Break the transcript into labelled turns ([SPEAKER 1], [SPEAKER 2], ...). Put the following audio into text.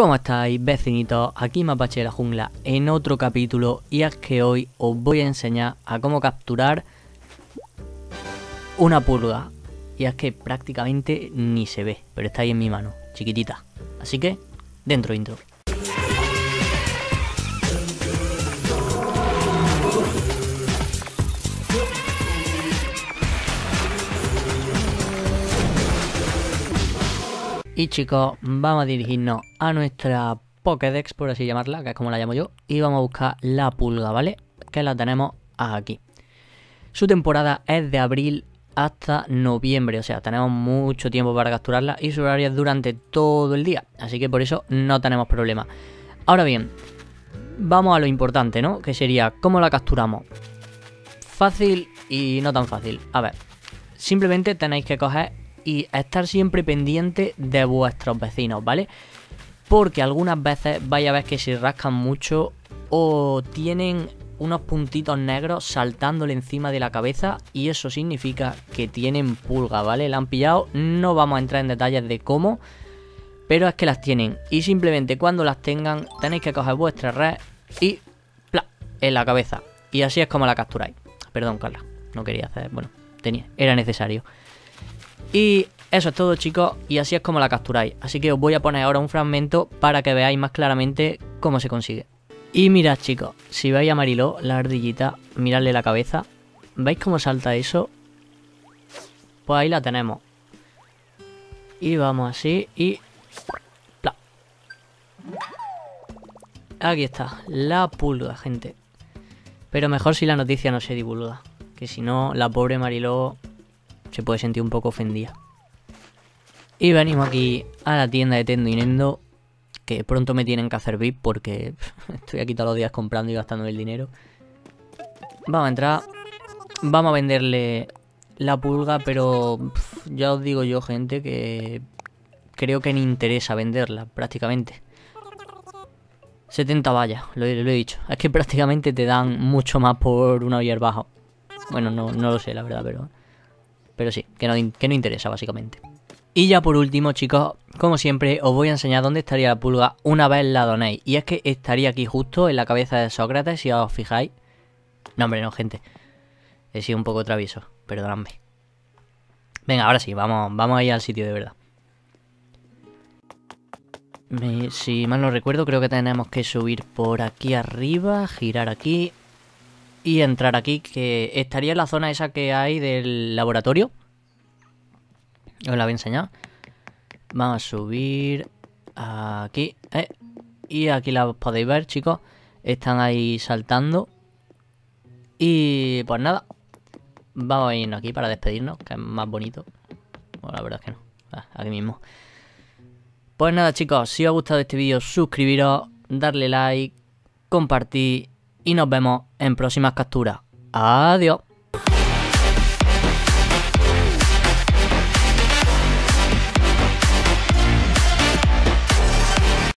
[SPEAKER 1] ¿Cómo estáis, vecinitos? Aquí Mapache de la Jungla en otro capítulo y es que hoy os voy a enseñar a cómo capturar una pulga. Y es que prácticamente ni se ve, pero está ahí en mi mano, chiquitita. Así que, dentro intro. Y chicos, vamos a dirigirnos a nuestra Pokédex, por así llamarla, que es como la llamo yo, y vamos a buscar la pulga, ¿vale? Que la tenemos aquí. Su temporada es de abril hasta noviembre, o sea, tenemos mucho tiempo para capturarla y su horario es durante todo el día, así que por eso no tenemos problema. Ahora bien, vamos a lo importante, ¿no? Que sería cómo la capturamos. Fácil y no tan fácil. A ver, simplemente tenéis que coger y estar siempre pendiente de vuestros vecinos, ¿vale? Porque algunas veces vais a ver que se rascan mucho o tienen unos puntitos negros saltándole encima de la cabeza y eso significa que tienen pulga, ¿vale? La han pillado, no vamos a entrar en detalles de cómo, pero es que las tienen y simplemente cuando las tengan tenéis que coger vuestra red y ¡pla! en la cabeza y así es como la capturáis. Perdón, Carla, no quería hacer, bueno, tenía, era necesario. Y eso es todo chicos y así es como la capturáis. Así que os voy a poner ahora un fragmento para que veáis más claramente cómo se consigue. Y mirad chicos, si veis a Mariló, la ardillita, miradle la cabeza. ¿Veis cómo salta eso? Pues ahí la tenemos. Y vamos así y... ¡Pla! Aquí está, la pulga, gente. Pero mejor si la noticia no se divulga. Que si no, la pobre Mariló se puede sentir un poco ofendida. Y venimos aquí a la tienda de Tendo y Nendo, que pronto me tienen que hacer VIP porque estoy aquí todos los días comprando y gastando el dinero. Vamos a entrar, vamos a venderle la pulga, pero ya os digo yo, gente, que creo que ni interesa venderla prácticamente. 70 vallas, lo, he dicho. Es que prácticamente te dan mucho más por una bajo. Bueno, no, no lo sé, la verdad, pero... Pero sí, que no, que no interesa básicamente. Y ya por último, chicos, como siempre, os voy a enseñar dónde estaría la pulga una vez la donéis. Y es que estaría aquí justo en la cabeza de Sócrates, si os fijáis. No, hombre, no, gente. He sido un poco travieso, perdonadme. Venga, ahora sí, vamos, vamos a ir al sitio de verdad. si mal no recuerdo, creo que tenemos que subir por aquí arriba, girar aquí y entrar aquí, que estaría en la zona esa que hay del laboratorio. Os la voy a enseñar. Vamos a subir aquí. Eh, y aquí la podéis ver, chicos. Están ahí saltando. Y pues nada. Vamos a irnos aquí para despedirnos, que es más bonito. Bueno, la verdad es que no. Ah, aquí mismo. Pues nada, chicos. Si os ha gustado este vídeo, suscribiros, darle like, compartir y nos vemos en próximas capturas. Adiós.